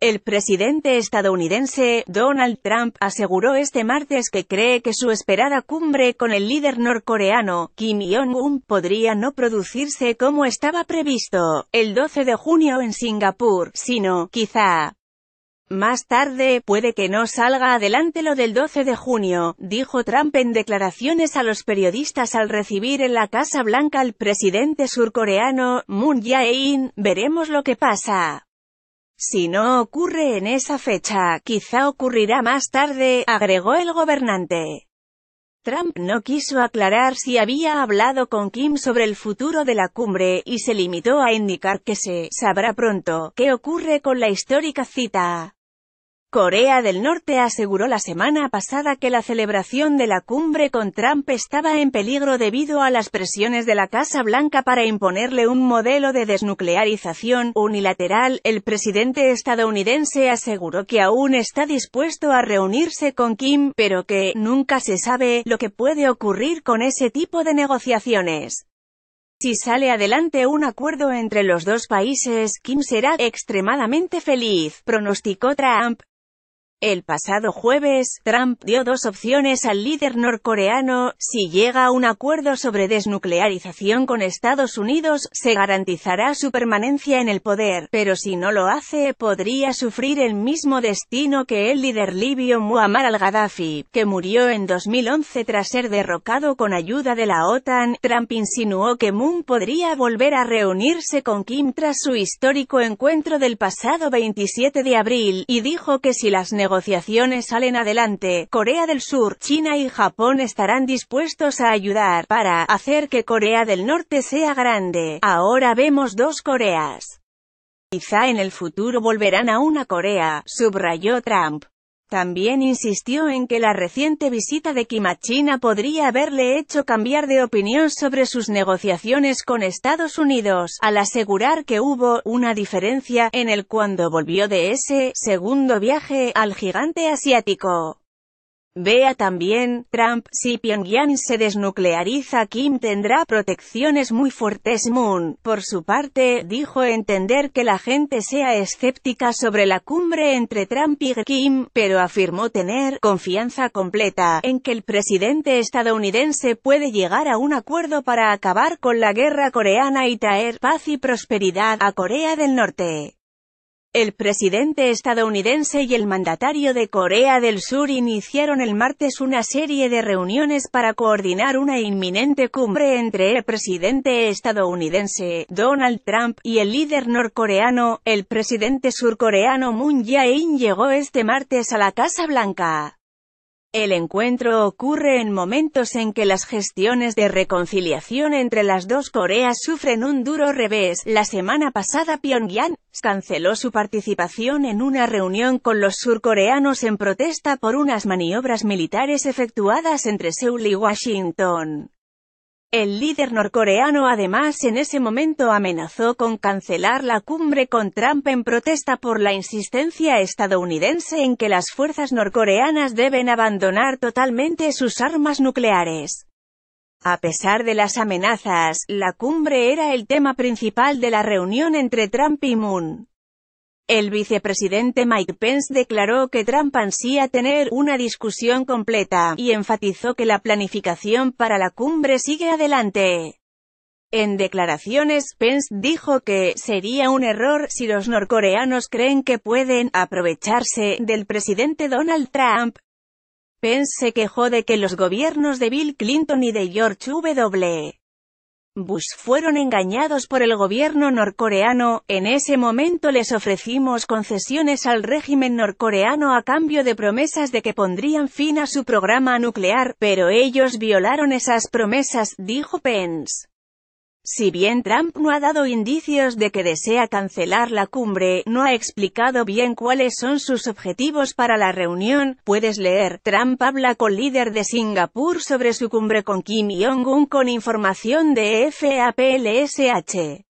El presidente estadounidense, Donald Trump, aseguró este martes que cree que su esperada cumbre con el líder norcoreano, Kim Jong-un, podría no producirse como estaba previsto, el 12 de junio en Singapur, sino, quizá, más tarde, puede que no salga adelante lo del 12 de junio, dijo Trump en declaraciones a los periodistas al recibir en la Casa Blanca al presidente surcoreano, Moon Jae-in, veremos lo que pasa. Si no ocurre en esa fecha, quizá ocurrirá más tarde, agregó el gobernante. Trump no quiso aclarar si había hablado con Kim sobre el futuro de la cumbre, y se limitó a indicar que se sabrá pronto qué ocurre con la histórica cita. Corea del Norte aseguró la semana pasada que la celebración de la cumbre con Trump estaba en peligro debido a las presiones de la Casa Blanca para imponerle un modelo de desnuclearización unilateral. El presidente estadounidense aseguró que aún está dispuesto a reunirse con Kim, pero que nunca se sabe lo que puede ocurrir con ese tipo de negociaciones. Si sale adelante un acuerdo entre los dos países, Kim será extremadamente feliz, pronosticó Trump. El pasado jueves, Trump dio dos opciones al líder norcoreano, si llega a un acuerdo sobre desnuclearización con Estados Unidos, se garantizará su permanencia en el poder, pero si no lo hace, podría sufrir el mismo destino que el líder libio Muammar al-Gaddafi, que murió en 2011 tras ser derrocado con ayuda de la OTAN. Trump insinuó que Moon podría volver a reunirse con Kim tras su histórico encuentro del pasado 27 de abril, y dijo que si las negociaciones salen adelante, Corea del Sur, China y Japón estarán dispuestos a ayudar, para hacer que Corea del Norte sea grande. Ahora vemos dos Coreas. Quizá en el futuro volverán a una Corea, subrayó Trump. También insistió en que la reciente visita de Kim a podría haberle hecho cambiar de opinión sobre sus negociaciones con Estados Unidos, al asegurar que hubo una diferencia en el cuando volvió de ese segundo viaje al gigante asiático. Vea también, Trump, si Pyongyang se desnucleariza Kim tendrá protecciones muy fuertes Moon, por su parte, dijo entender que la gente sea escéptica sobre la cumbre entre Trump y Kim, pero afirmó tener confianza completa en que el presidente estadounidense puede llegar a un acuerdo para acabar con la guerra coreana y traer paz y prosperidad a Corea del Norte. El presidente estadounidense y el mandatario de Corea del Sur iniciaron el martes una serie de reuniones para coordinar una inminente cumbre entre el presidente estadounidense, Donald Trump, y el líder norcoreano, el presidente surcoreano Moon Jae-in llegó este martes a la Casa Blanca. El encuentro ocurre en momentos en que las gestiones de reconciliación entre las dos Coreas sufren un duro revés. La semana pasada Pyongyang canceló su participación en una reunión con los surcoreanos en protesta por unas maniobras militares efectuadas entre Seúl y Washington. El líder norcoreano además en ese momento amenazó con cancelar la cumbre con Trump en protesta por la insistencia estadounidense en que las fuerzas norcoreanas deben abandonar totalmente sus armas nucleares. A pesar de las amenazas, la cumbre era el tema principal de la reunión entre Trump y Moon. El vicepresidente Mike Pence declaró que Trump ansía tener una discusión completa, y enfatizó que la planificación para la cumbre sigue adelante. En declaraciones, Pence dijo que sería un error si los norcoreanos creen que pueden aprovecharse del presidente Donald Trump. Pence se quejó de que los gobiernos de Bill Clinton y de George W. Bush fueron engañados por el gobierno norcoreano, en ese momento les ofrecimos concesiones al régimen norcoreano a cambio de promesas de que pondrían fin a su programa nuclear, pero ellos violaron esas promesas, dijo Pence. Si bien Trump no ha dado indicios de que desea cancelar la cumbre, no ha explicado bien cuáles son sus objetivos para la reunión, puedes leer, Trump habla con líder de Singapur sobre su cumbre con Kim Jong-un con información de FAPLSH.